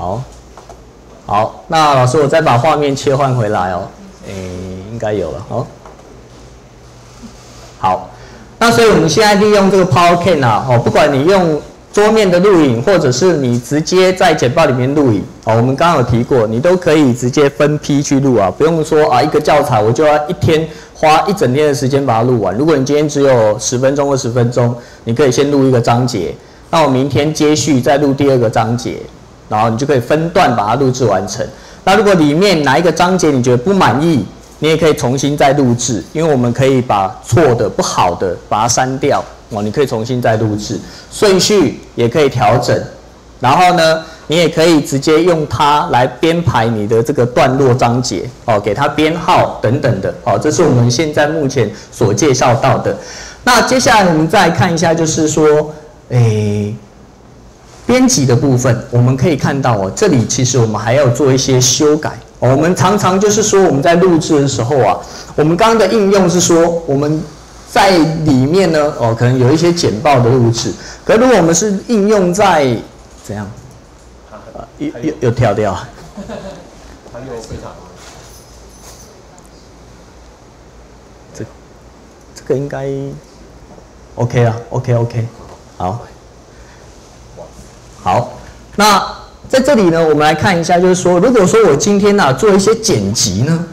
好，好，那老师我再把画面切换回来哦，诶，应该有了，哦，好，那所以我们现在利用这个 PowerCam 啊，哦，不管你用桌面的录影，或者是你直接在简报里面录影，哦，我们刚刚有提过，你都可以直接分批去录啊，不用说啊一个教材我就要一天花一整天的时间把它录完。如果你今天只有十分钟、二十分钟，你可以先录一个章节，那我明天接续再录第二个章节，然后你就可以分段把它录制完成。那如果里面哪一个章节你觉得不满意，你也可以重新再录制，因为我们可以把错的、不好的把它删掉。哦，你可以重新再录制，顺序也可以调整，然后呢，你也可以直接用它来编排你的这个段落章节，哦，给它编号等等的，哦，这是我们现在目前所介绍到的。那接下来我们再看一下，就是说，诶，编辑的部分，我们可以看到哦，这里其实我们还要做一些修改。我们常常就是说，我们在录制的时候啊，我们刚刚的应用是说我们。在里面呢，哦，可能有一些简报的录制。可如果我们是应用在怎样？又又又跳掉。还有非常。这这个应该 OK 了，OK OK，好。好，那在这里呢，我们来看一下，就是说，如果说我今天呢做一些剪辑呢，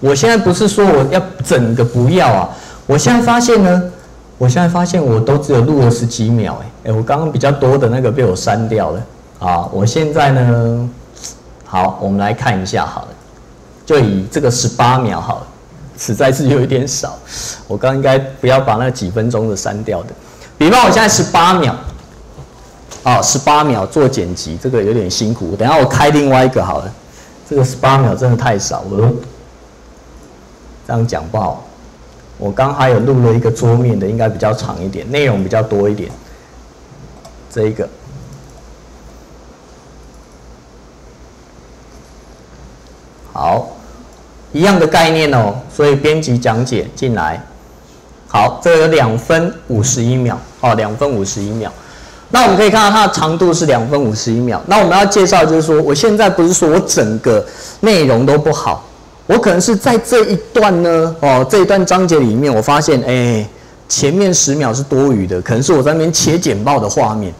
我现在不是说我要整个不要啊。我现在发现呢，我现在发现我都只有录了十几秒，哎哎，我刚刚比较多的那个被我删掉了啊。我现在呢，好，我们来看一下好了，就以这个十八秒好了，实在是有一点少，我刚应该不要把那几分钟的删掉的。比方我现在十八秒，哦，十八秒做剪辑，这个有点辛苦，等下我开另外一个好了，这个十八秒真的太少，了这样讲不好。我刚还有录了一个桌面的，应该比较长一点，内容比较多一点。这一个，好，一样的概念哦。所以编辑讲解进来，好，这有两分五十一秒哦，两分五十一秒。那我们可以看到它的长度是两分五十一秒。那我们要介绍就是说，我现在不是说我整个内容都不好。我可能是在这一段呢，哦，这一段章节里面，我发现，哎，前面十秒是多余的，可能是我在那边切简报的画面，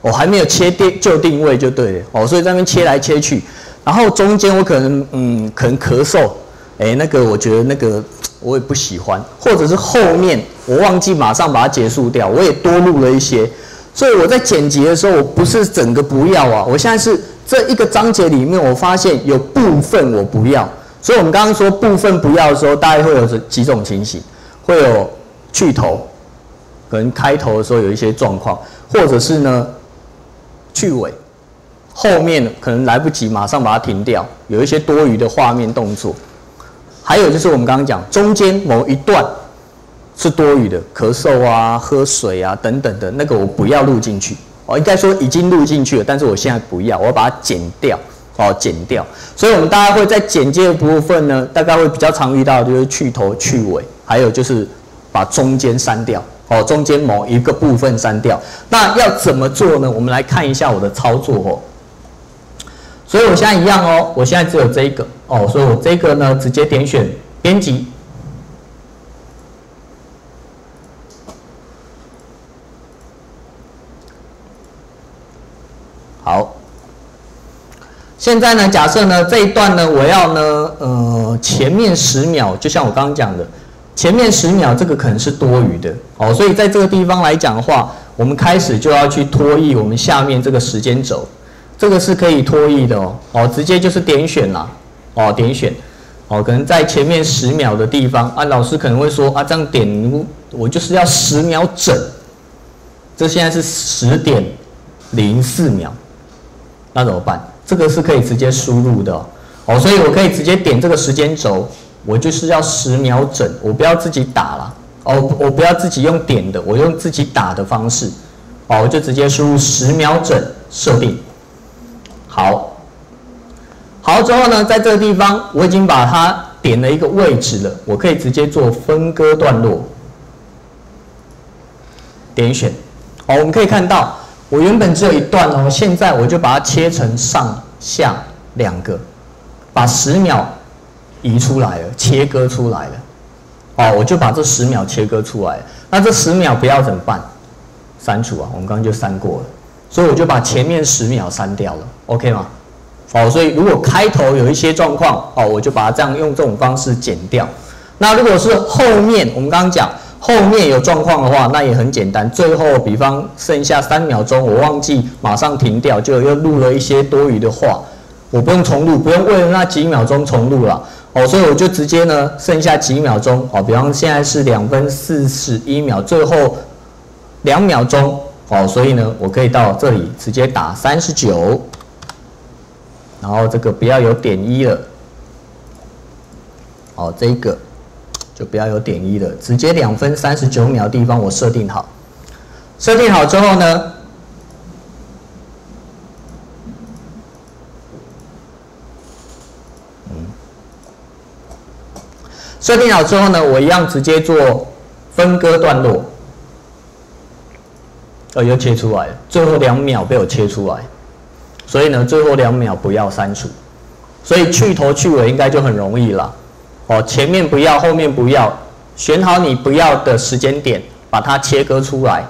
我还没有切定就定位就对了，哦，所以在那边切来切去，然后中间我可能，嗯，可能咳嗽，哎，那个我觉得那个我也不喜欢，或者是后面我忘记马上把它结束掉，我也多录了一些，所以我在剪辑的时候，我不是整个不要啊，我现在是这一个章节里面，我发现有部分我不要。所以，我们刚刚说部分不要的时候，大概会有几种情形，会有去头，可能开头的时候有一些状况，或者是呢去尾，后面可能来不及马上把它停掉，有一些多余的画面动作。还有就是我们刚刚讲中间某一段是多余的，咳嗽啊、喝水啊等等的那个，我不要录进去。哦，应该说已经录进去了，但是我现在不要，我要把它剪掉。哦，剪掉，所以我们大概会在剪接的部分呢，大概会比较常遇到就是去头去尾，还有就是把中间删掉，哦，中间某一个部分删掉。那要怎么做呢？我们来看一下我的操作哦。所以我现在一样哦，我现在只有这一个哦，所以我这个呢直接点选编辑，好。现在呢，假设呢这一段呢，我要呢，呃，前面十秒，就像我刚刚讲的，前面十秒这个可能是多余的哦，所以在这个地方来讲的话，我们开始就要去拖移我们下面这个时间轴，这个是可以拖移的哦，哦，直接就是点选啦，哦，点选，哦，可能在前面十秒的地方啊，老师可能会说啊，这样点我就是要十秒整，这现在是十点零四秒，那怎么办？这个是可以直接输入的哦，所以我可以直接点这个时间轴，我就是要十秒整，我不要自己打了哦，我不要自己用点的，我用自己打的方式。哦，我就直接输入十秒整设定，好，好之后呢，在这个地方我已经把它点了一个位置了，我可以直接做分割段落，点选，好，我们可以看到。我原本只有一段哦，现在我就把它切成上下两个，把十秒移出来了，切割出来了。哦，我就把这十秒切割出来。那这十秒不要怎么办？删除啊，我们刚刚就删过了，所以我就把前面十秒删掉了，OK 吗？好，所以如果开头有一些状况，哦，我就把它这样用这种方式剪掉。那如果是后面，我们刚刚讲后面有状况的话，那也很简单。最后，比方剩下三秒钟，我忘记马上停掉，就又录了一些多余的话，我不用重录，不用为了那几秒钟重录了。哦，所以我就直接呢，剩下几秒钟，哦，比方现在是两分四十一秒，最后两秒钟，哦，所以呢，我可以到这里直接打三十九，然后这个不要有点一了，哦，这个。就不要有点一了，直接两分三十九秒地方我设定好，设定好之后呢，嗯，设定好之后呢，我一样直接做分割段落，哦，又切出来了，最后两秒被我切出来，所以呢，最后两秒不要删除，所以去头去尾应该就很容易了。哦，前面不要，后面不要，选好你不要的时间点，把它切割出来，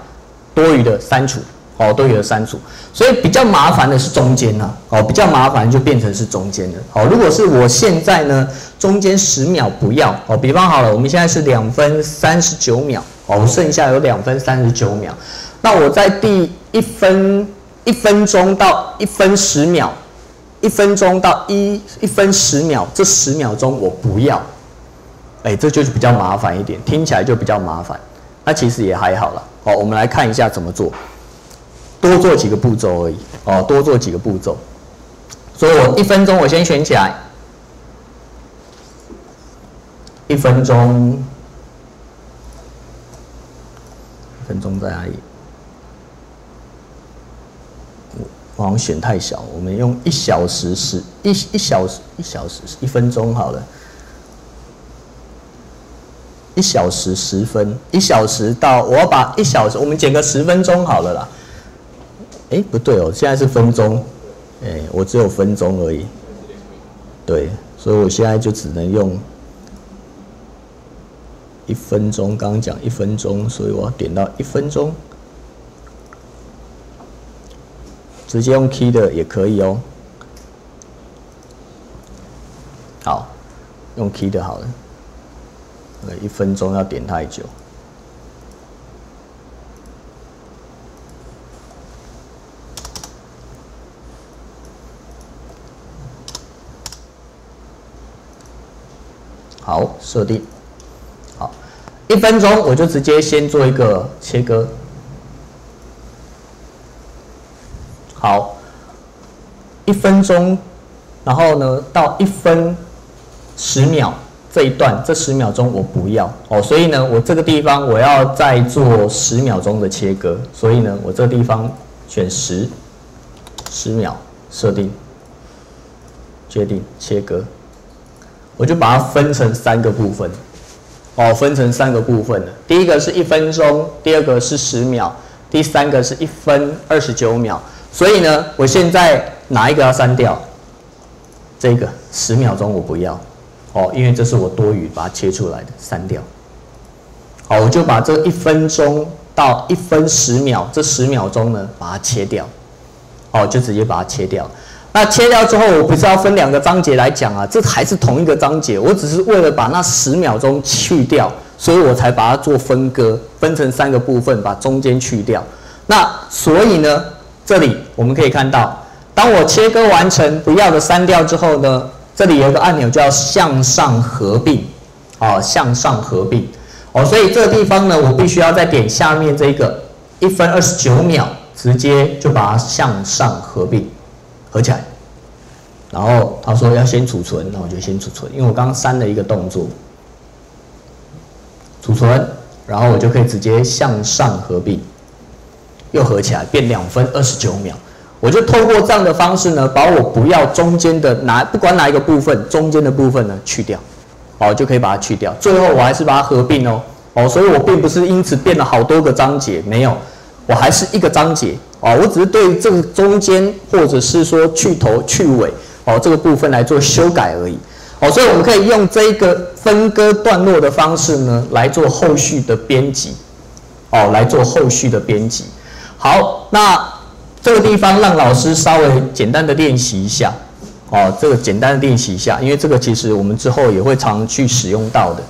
多余的删除，哦，多余的删除。所以比较麻烦的是中间呢，哦，比较麻烦就变成是中间的。哦，如果是我现在呢，中间十秒不要，哦，比方好了，我们现在是两分三十九秒，哦，剩下有两分三十九秒，那我在第一分一分钟到一分十秒。一分钟到一一分十秒，这十秒钟我不要，哎，这就是比较麻烦一点，听起来就比较麻烦。那其实也还好了。好，我们来看一下怎么做，多做几个步骤而已。哦，多做几个步骤。所以我一分钟我先选起来，一分钟，一分钟在哪里？好像选太小，我们用一小时十一一小时一小时一分钟好了，一小时十分，一小时到我要把一小时我们减个十分钟好了啦。哎，不对哦，现在是分钟，哎，我只有分钟而已。对，所以我现在就只能用一分钟，刚讲一分钟，所以我要点到一分钟。直接用 key 的也可以哦。好，用 key 的好了。呃，一分钟要点太久。好，设定。好，一分钟我就直接先做一个切割。好，一分钟，然后呢，到一分十秒这一段，这十秒钟我不要哦，所以呢，我这个地方我要再做十秒钟的切割，所以呢，我这地方选十十秒设定，决定切割，我就把它分成三个部分，哦，分成三个部分了。第一个是一分钟，第二个是十秒，第三个是一分二十九秒。所以呢，我现在哪一个要删掉？这个十秒钟我不要，哦，因为这是我多余把它切出来的，删掉。好，我就把这一分钟到一分十秒这十秒钟呢，把它切掉。哦，就直接把它切掉。那切掉之后，我不是要分两个章节来讲啊？这还是同一个章节，我只是为了把那十秒钟去掉，所以我才把它做分割，分成三个部分，把中间去掉。那所以呢？这里我们可以看到，当我切割完成不要的删掉之后呢，这里有个按钮叫向上合并，哦，向上合并，哦，所以这个地方呢，我必须要再点下面这个一分二十九秒，直接就把它向上合并，合起来。然后他说要先储存，那我就先储存，因为我刚刚删了一个动作，储存，然后我就可以直接向上合并。又合起来变两分二十九秒，我就透过这样的方式呢，把我不要中间的哪不管哪一个部分，中间的部分呢去掉，哦就可以把它去掉。最后我还是把它合并哦，哦，所以我并不是因此变了好多个章节，没有，我还是一个章节，哦，我只是对这个中间或者是说去头去尾哦这个部分来做修改而已。哦，所以我们可以用这个分割段落的方式呢来做后续的编辑，哦，来做后续的编辑。好，那这个地方让老师稍微简单的练习一下，哦，这个简单的练习一下，因为这个其实我们之后也会常去使用到的。